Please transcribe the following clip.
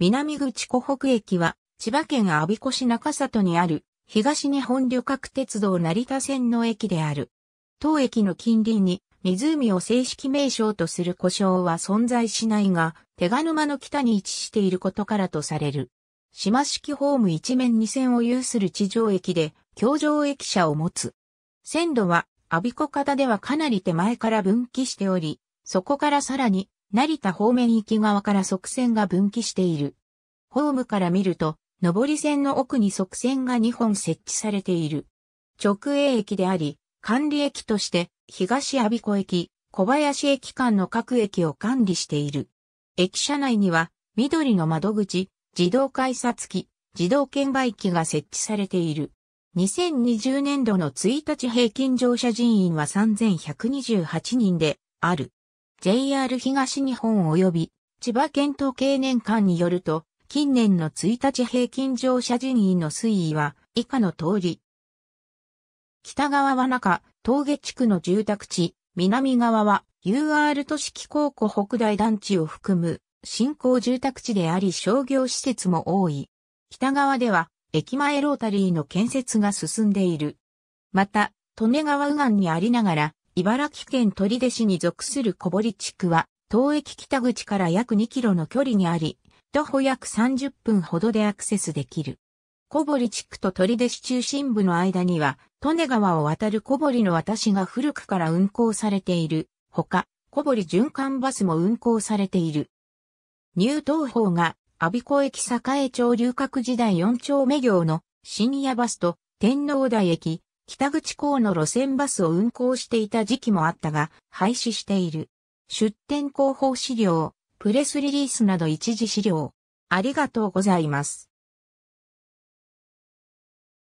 南口湖北駅は、千葉県阿鼻子市中里にある、東日本旅客鉄道成田線の駅である。当駅の近隣に、湖を正式名称とする故障は存在しないが、手賀沼の北に位置していることからとされる。島式ホーム一面二線を有する地上駅で、橋上駅舎を持つ。線路は、阿鼻子方ではかなり手前から分岐しており、そこからさらに、成田方面行き側から側線が分岐している。ホームから見ると、上り線の奥に側線が2本設置されている。直営駅であり、管理駅として、東阿鼻子駅、小林駅間の各駅を管理している。駅舎内には、緑の窓口、自動改札機、自動券売機が設置されている。2020年度の1日平均乗車人員は3128人である。JR 東日本及び千葉県統計年間によると、近年の1日平均乗車人員の推移は以下の通り。北側は中、峠地区の住宅地、南側は UR 都市機構湖北大団地を含む新興住宅地であり商業施設も多い。北側では駅前ロータリーの建設が進んでいる。また、利根川右岸にありながら、茨城県取手市に属する小堀地区は、東駅北口から約2キロの距離にあり、徒歩約30分ほどでアクセスできる。小堀地区と取手市中心部の間には、利根川を渡る小堀の渡しが古くから運行されている。ほか、小堀循環バスも運行されている。入東方が、阿鼻子駅栄町留学時代4丁目行の深夜バスと天皇台駅、北口港の路線バスを運行していた時期もあったが、廃止している。出店広報資料、プレスリリースなど一時資料。ありがとうございます。